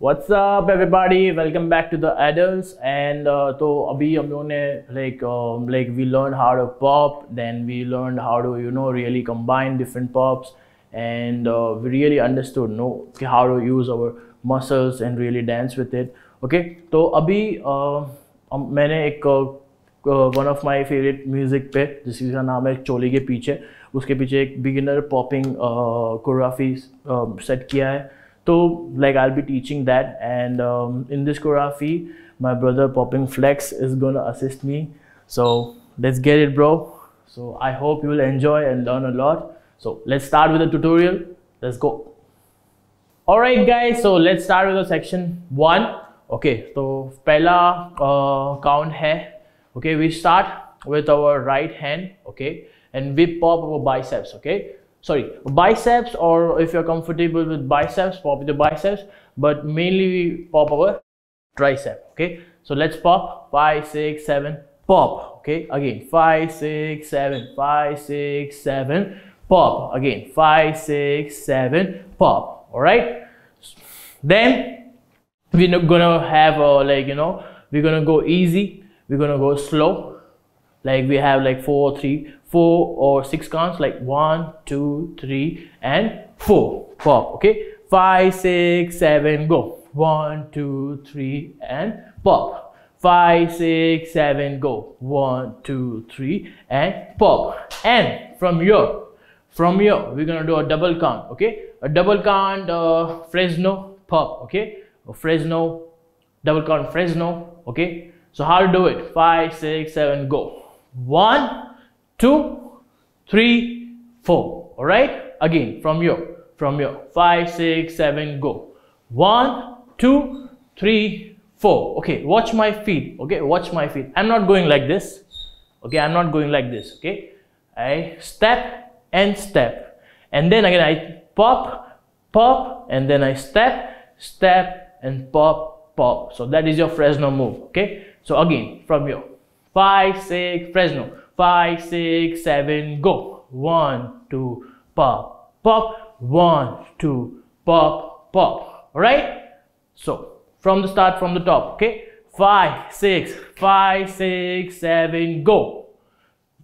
What's up everybody welcome back to the adults and तो अभी हम लोगों ने like like we learn how to pop then we learn how to you know really combine different pops and we really understood no कि how to use our muscles and really dance with it okay तो अभी uh, मैंने एक one of my favourite music पे जिसका नाम है चोली के पीछे उसके पीछे एक बिगिनर पॉपिंग कोरियोग्राफी सेट किया है। तो like I'll be teaching that. And um, in this choreography my brother popping flex is gonna assist me. So let's get it bro. So I hope you will enjoy and learn a lot. So let's start with the tutorial. Let's go. Alright guys. So let's start with the section one. Okay. So pehla uh, count hai. Okay. We start with our right hand. Okay. And we pop our biceps. Okay sorry biceps or if you're comfortable with biceps pop the biceps but mainly we pop our tricep okay? So let's pop five six seven pop okay? Again five six seven five six seven pop. Again five six seven pop all right? Then we're gonna have a like you know we're gonna go easy we're gonna go slow like we have like four three four or six counts like one, two, three, and four. Pop. Okay. Five, six, seven, go. One, two, three, and pop. Five, six, seven, go. One, two, three, and pop. And from here, from here, we're gonna do a double count. Okay. A double count uh, Fresno pop. Okay. A Fresno double count Fresno. Okay. So how to do it? Five, six, seven, go. One, two, three, four. All right. Again, from your, from your five, six, seven, go. One, two, three, four. Okay. Watch my feet. Okay. Watch my feet. I'm not going like this. Okay. I'm not going like this. Okay. I step and step. And then again, I pop, pop, and then I step, step, and pop, pop. So that is your Fresno move. Okay. So again, from your 5, 6, Fresno. 5, 6, 7, go. 1, 2, pop, pop. 1, 2, pop, pop. Alright? So, from the start, from the top, okay? 5, 6, 5, 6, 7, go.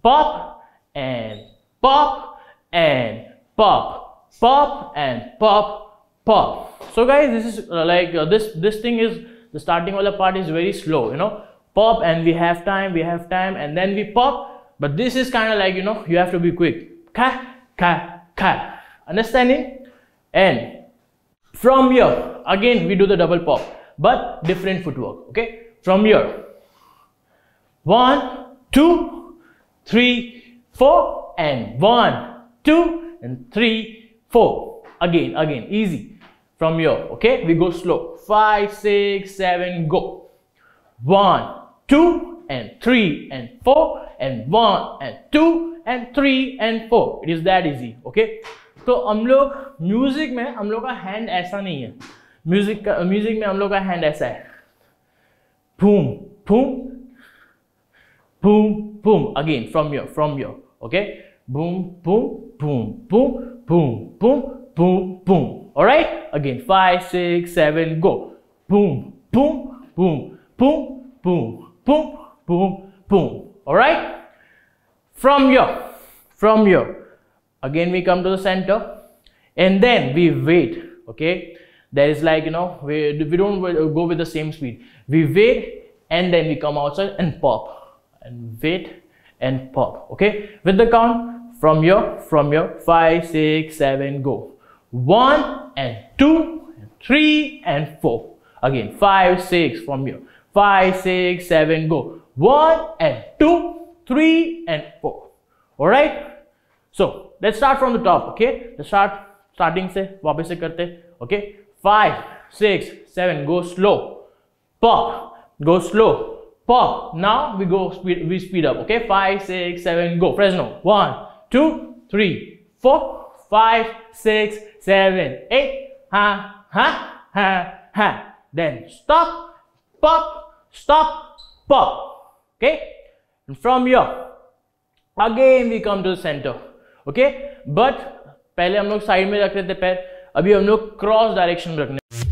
Pop and pop and pop, pop and pop, pop. So guys, this is uh, like uh, this, this thing is, the starting of the part is very slow, you know? Pop and we have time, we have time, and then we pop but this is kind of like, you know, you have to be quick. Ka, ka, ka. Understanding? And from here, again, we do the double pop, but different footwork. Okay? From here, one, two, three, four, and one, two, and three, four. Again, again, easy. From here, okay? We go slow. Five, six, seven, go. One, two, and three, and four, and one and two and three and four. It is that easy. Okay? तो हम लोग music में हम लोग का hand ऐसा नहीं है म्यूजिक का म्यूजिक में हम लोग का हैंड ऐसा है boom boom boom boom again from here from here okay boom boom boom boom boom boom boom boom all right again five six seven go boom boom boom boom boom boom boom boom. All right? From here from here. Again we come to the center. And then we wait okay? There is like you know we, we don't go with the same speed. We wait and then we come outside and pop. And wait and pop okay? With the count from here from here five six seven go. One and two and three and four. Again five six from here 5, 6, 7, go. 1 and 2, 3 and 4. Alright? So, let's start from the top, okay? Let's start starting se, वापस से करते, okay? 5, 6, 7, go slow. Pop, go slow. Pop. Now we go speed, we speed up, okay? 5, 6, 7, go. Fresno. 1, 2, 3, 4, 5, 6, 7, 8. Ha, ha, ha, ha. Then stop, pop, Stop. Pop. okay and from here again we come to the center okay but पहले हम लोग side में रख रहे थे पैर अभी हम लोग क्रॉस डायरेक्शन में रखने